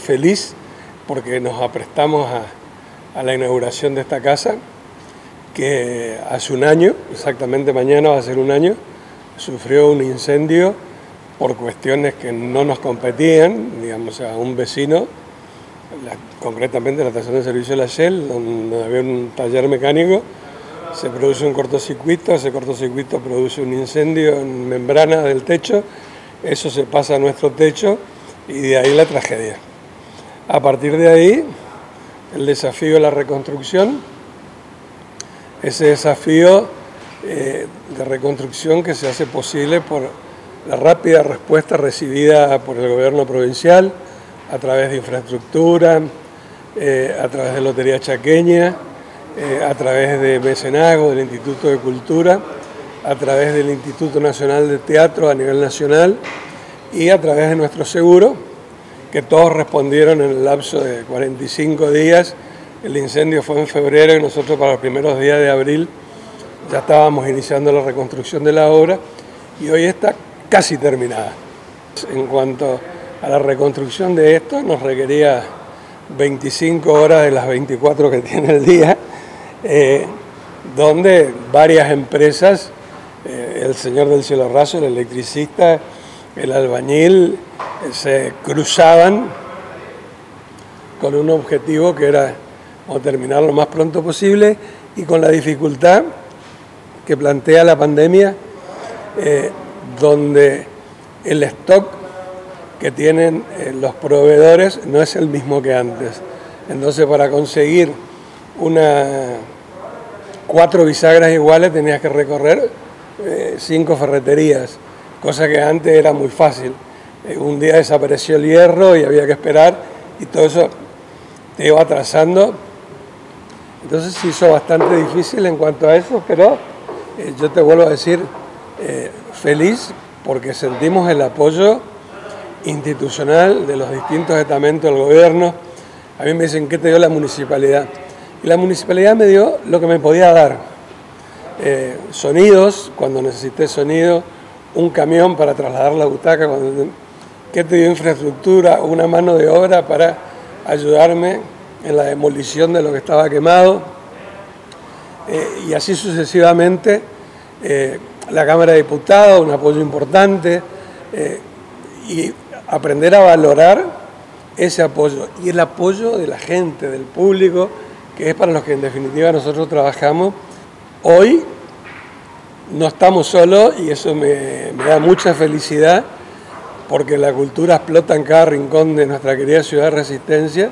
Feliz porque nos aprestamos a, la inauguración de esta casa, que hace un año, exactamente mañana va a ser un año, sufrió un incendio por cuestiones que no nos competían, digamos, a un vecino, concretamente la estación de servicio de la Shell, donde había un taller mecánico, se produce un cortocircuito, ese cortocircuito produce un incendio en membrana del techo, eso se pasa a nuestro techo y de ahí la tragedia. A partir de ahí, el desafío de la reconstrucción, ese desafío eh, de reconstrucción que se hace posible por la rápida respuesta recibida por el gobierno provincial a través de infraestructura, eh, a través de Lotería Chaqueña, eh, a través de mecenazgo del Instituto de Cultura, a través del Instituto Nacional de Teatro a nivel nacional y a través de nuestro seguro que todos respondieron en el lapso de 45 días. El incendio fue en febrero y nosotros para los primeros días de abril ya estábamos iniciando la reconstrucción de la obra y hoy está casi terminada. En cuanto a la reconstrucción de esto, nos requería 25 horas de las 24 que tiene el día, eh, donde varias empresas, eh, el señor del cielo raso, el electricista, el albañil, se cruzaban con un objetivo que era terminar lo más pronto posible y con la dificultad que plantea la pandemia, eh, donde el stock que tienen eh, los proveedores no es el mismo que antes. Entonces, para conseguir una cuatro bisagras iguales tenías que recorrer eh, cinco ferreterías, cosa que antes era muy fácil. Eh, un día desapareció el hierro y había que esperar y todo eso te iba atrasando. Entonces se hizo bastante difícil en cuanto a eso, pero eh, yo te vuelvo a decir, eh, feliz porque sentimos el apoyo institucional de los distintos estamentos del gobierno. A mí me dicen, ¿qué te dio la municipalidad? Y la municipalidad me dio lo que me podía dar. sonidos, cuando necesité sonido, un camión para trasladar la butaca cuando que te dio infraestructura, una mano de obra para ayudarme en la demolición de lo que estaba quemado. Eh, y así sucesivamente, eh, la Cámara de Diputados, un apoyo importante, eh, y aprender a valorar ese apoyo y el apoyo de la gente, del público, que es para los que en definitiva nosotros trabajamos. Hoy no estamos solos y eso me, me da mucha felicidad porque la cultura explota en cada rincón de nuestra querida ciudad de Resistencia